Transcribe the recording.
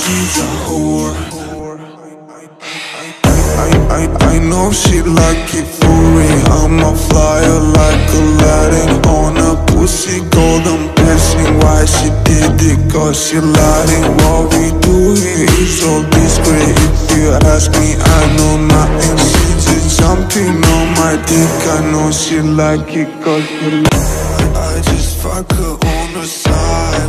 she's a whore. I, I, I know she like it for real I'm a flyer like Aladdin On a pussy golden blessing Why she did it? Cause she lying. What we do here is all discreet. If you ask me I know nothing. She just jumping on my dick. I know she like it cause she like I just fuck her on the side